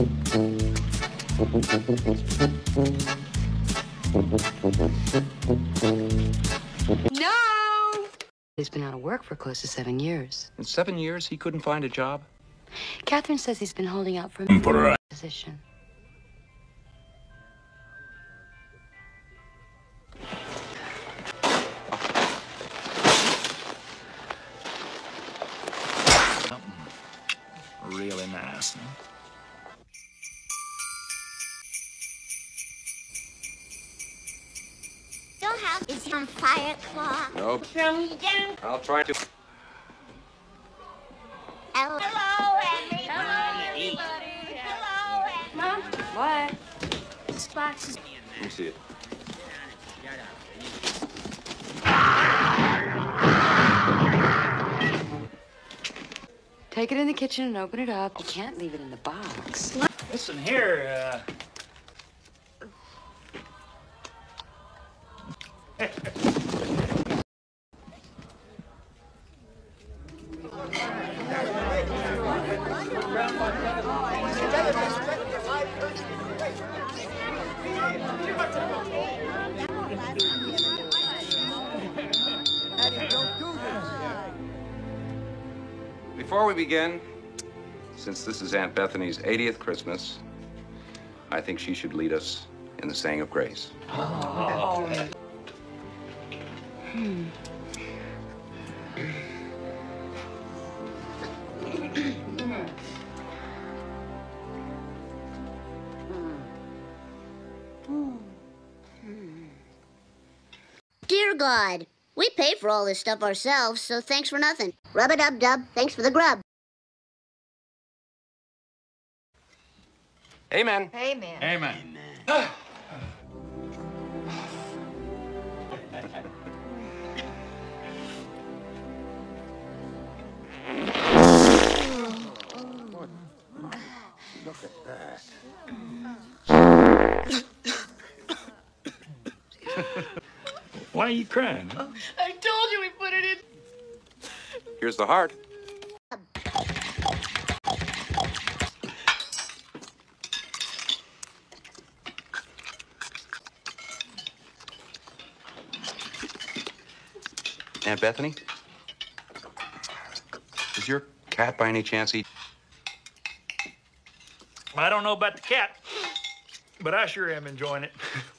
No! He's been out of work for close to seven years. In seven years, he couldn't find a job? Catherine says he's been holding out for a position. Something Really nice. Your house is on fire, Clark. Nope. From down. I'll try to. Hello, everybody. Hello, everybody. Mom? What? This box is Let me see it. Take it in the kitchen and open it up. You can't leave it in the box. Listen here, uh. Before we begin, since this is Aunt Bethany's 80th Christmas, I think she should lead us in the saying of grace. Oh. Hmm. Dear God, we pay for all this stuff ourselves, so thanks for nothing. Rub a dub dub, thanks for the grub. Amen. Amen. Why are you crying? Oh, I told you we put it in. Here's the heart. Aunt Bethany? Does your cat by any chance eat? I don't know about the cat, but I sure am enjoying it.